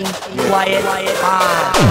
Quiet, quiet, quiet,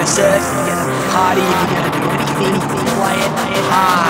gonna surf, you can party, you do anything, play it, play it hard.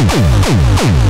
Boom, boom, boom.